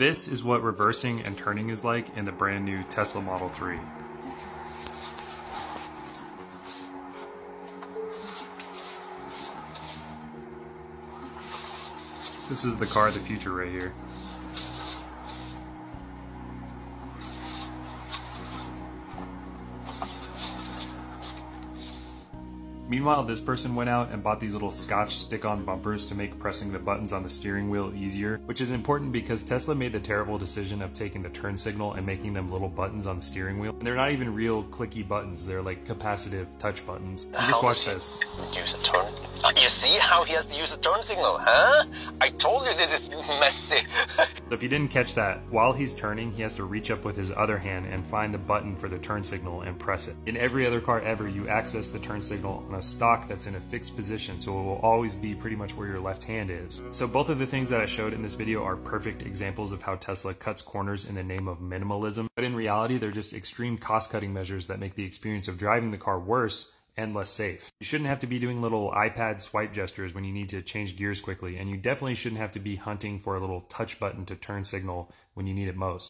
This is what reversing and turning is like in the brand new Tesla Model 3. This is the car of the future right here. Meanwhile, this person went out and bought these little scotch stick-on bumpers to make pressing the buttons on the steering wheel easier, which is important because Tesla made the terrible decision of taking the turn signal and making them little buttons on the steering wheel. And they're not even real clicky buttons, they're like capacitive touch buttons. You just watch this. Use a turn. You see how he has to use a turn signal, huh? I told you this is messy. so if you didn't catch that, while he's turning, he has to reach up with his other hand and find the button for the turn signal and press it. In every other car ever, you access the turn signal on a stalk that's in a fixed position, so it will always be pretty much where your left hand is. So both of the things that I showed in this video are perfect examples of how Tesla cuts corners in the name of minimalism, but in reality, they're just extreme cost-cutting measures that make the experience of driving the car worse and less safe. You shouldn't have to be doing little iPad swipe gestures when you need to change gears quickly, and you definitely shouldn't have to be hunting for a little touch button to turn signal when you need it most.